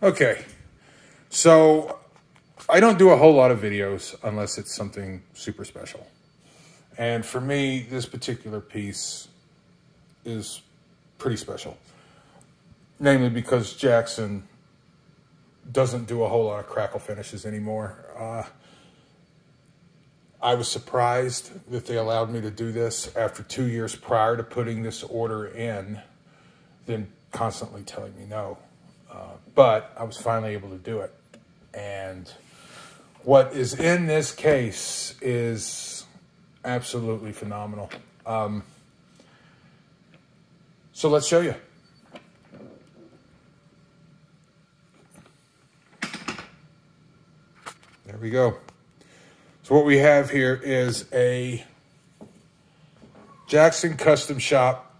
Okay, so I don't do a whole lot of videos unless it's something super special. And for me, this particular piece is pretty special. Namely because Jackson doesn't do a whole lot of crackle finishes anymore. Uh, I was surprised that they allowed me to do this after two years prior to putting this order in, then constantly telling me no. But I was finally able to do it. And what is in this case is absolutely phenomenal. Um, so let's show you. There we go. So what we have here is a Jackson Custom Shop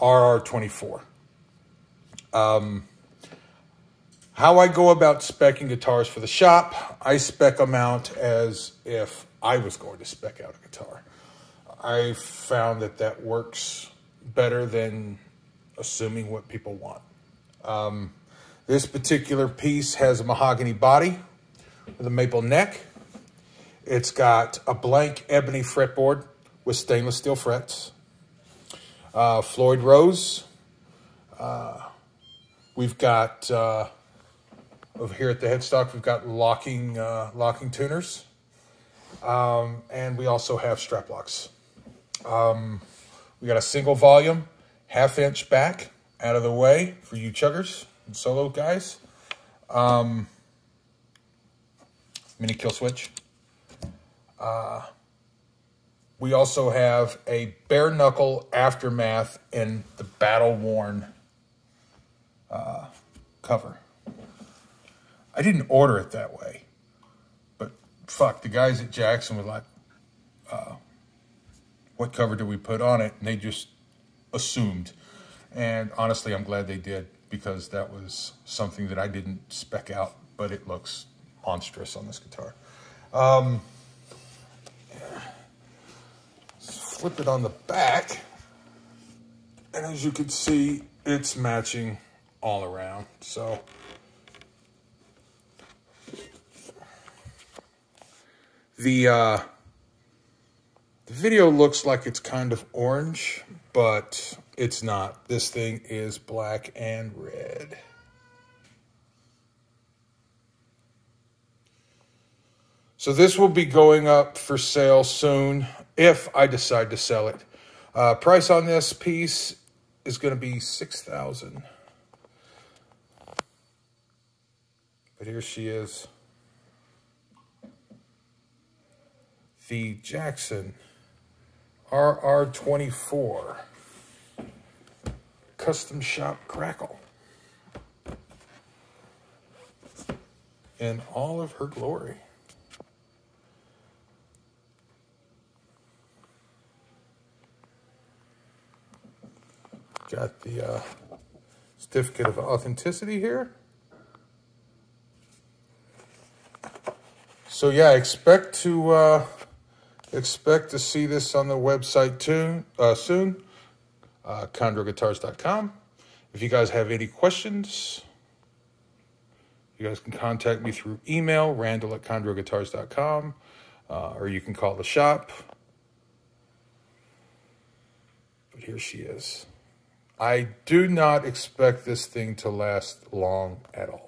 RR24. Um, how I go about specing guitars for the shop, I spec them out as if I was going to spec out a guitar. I found that that works better than assuming what people want. Um, this particular piece has a mahogany body with a maple neck. It's got a blank ebony fretboard with stainless steel frets. Uh, Floyd Rose. Uh, we've got uh, over here at the headstock, we've got locking uh, locking tuners, um, and we also have strap locks. Um, we got a single volume, half inch back out of the way for you chuggers and solo guys. Um, mini kill switch. Uh, we also have a bare knuckle aftermath in the battle worn uh, cover. I didn't order it that way, but fuck, the guys at Jackson were like, uh, "What cover do we put on it?" And they just assumed. And honestly, I'm glad they did because that was something that I didn't spec out, but it looks monstrous on this guitar. Um, flip it on the back. And as you can see, it's matching all around. So the uh, the video looks like it's kind of orange, but it's not. This thing is black and red. So this will be going up for sale soon if I decide to sell it. Uh, price on this piece is going to be 6000 But here she is. The Jackson RR24 Custom Shop Crackle. In all of her glory. Got the uh, certificate of authenticity here. So yeah, expect to uh, expect to see this on the website too uh, soon. Uh, ChondroGuitars.com. If you guys have any questions, you guys can contact me through email, randall at chondroguitars.com, uh, or you can call the shop. But here she is. I do not expect this thing to last long at all.